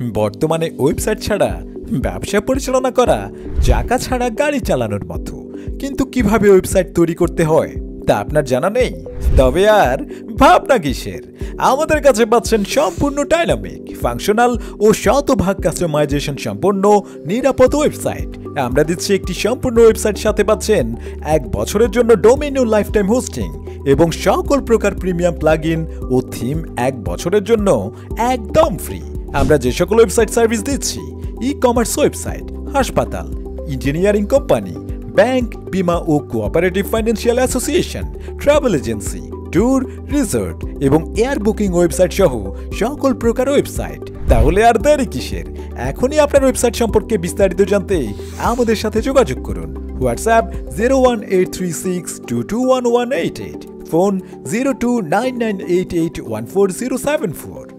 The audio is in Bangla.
বর্তমানে ওয়েবসাইট ছাড়া, ব্যবসা পরিচালনা করা, চাকা ছাড়া গাড়ি চালানোর মতো। কিন্তু কীভাবে ওয়েবসাইট তৈরি করতে হয়, তা আপনার জানা নেই? তবে আর ভাবনা কিসের? আমাদের কাছে পাচ্ছেন সম্পূর্ণ ডাইনামিক, ফাংশনাল ও শতভাগ কাস্টমাইজেশন সম্পন্ন, নিরাপদ ওয়েবসাইট। আমরা দিচ্ছি একটি সম্পূর্ণ ওয়েবসাইট, সাথে পাচ্ছেন এক বছরের জন্য ডোমেন ও লাইফ টাইম হোস্টিং এবং সকল প্রকার প্রিমিয়াম প্লাগ ও থিম এক বছরের জন্য একদম ফ্রি। আমরা যে সকল ওয়েবসাইট সার্ভিস দিচ্ছি ই কমার্স ওয়েবসাইট হাসপাতাল ইঞ্জিনিয়ারিং কোম্পানি ব্যাংক বিমা ও cooperative financial association travel agency tour resort এবং এয়ার বুকিং ওয়েবসাইট সহ সকল প্রকার ওয়েবসাইট তাহলে আর দেরি কিসের? এখনই আপনার ওয়েবসাইট সম্পর্কে বিস্তারিত জানতে আমাদের সাথে যোগাযোগ করুন। WhatsApp zero one eight three six two two one one eight eight phone zero two nine nine eight eight one four zero seven four